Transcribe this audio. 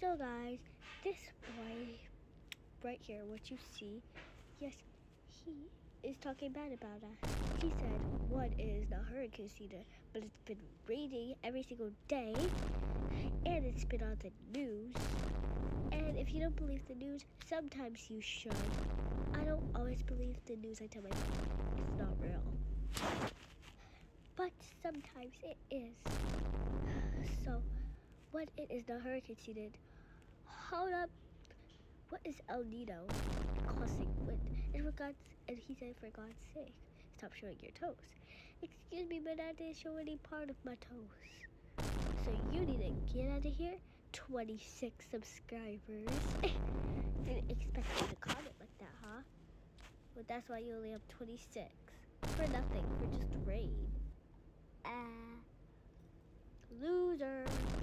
So guys, this boy right here, what you see, yes, he is talking bad about us. He said, what is the hurricane season? But it's been raining every single day, and it's been on the news. And if you don't believe the news, sometimes you should. I don't always believe the news I tell myself. It's not real. But sometimes it is. What it is the hurricane season? Hold up. What is El Nino causing wind? And for God's and he said, for God's sake, stop showing your toes. Excuse me, but I didn't show any part of my toes. So you need to get out of here. 26 subscribers. Didn't expect you to comment like that, huh? But that's why you only have 26. For nothing, for just rain. Ah. Loser. Rude.